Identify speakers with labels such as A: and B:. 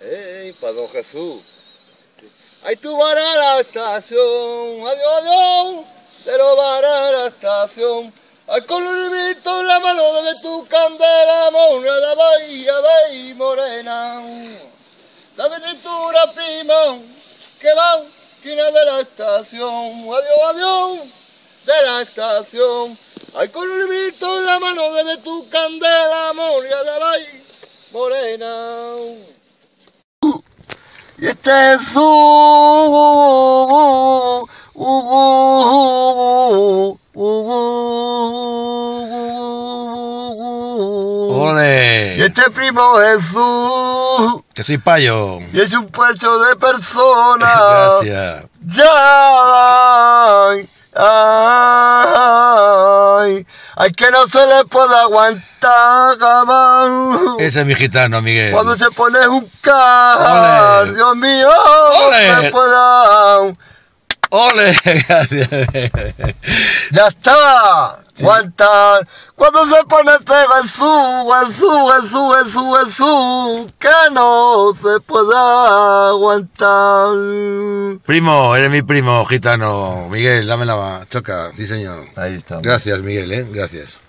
A: ¡Ey, para don Jesús! ¡Ay, tú vas a la estación! ¡Adiós, adiós! Pero vas a la estación. Al colorito en la mano de tu candela, moneda bahía, bahía morena. Dame tintura, primo, que va, esquina de la estación. Adiós, adiós, de la estación. Ay, con un librito en la mano de tu candela, moria de la morena. Uh,
B: ¡Ole!
A: Y este primo Jesús,
B: Que soy payo.
A: y es un puesto de personas.
B: Gracias.
A: Ya, ay, ay, ay, que no se le puede aguantar jamás.
B: Ese es mi gitano, Miguel.
A: Cuando se pone un car, Dios mío,
B: Ole.
A: no se puede.
B: ¡Ole! Gracias.
A: Ya está, aguanta. Cuando se pone este Jesús, Jesús, Jesús, Jesús, Jesús, que no se puede aguantar.
B: Primo, eres mi primo, gitano. Miguel, dame la choca. Sí, señor.
A: Ahí está.
B: Gracias, Miguel, ¿eh? Gracias.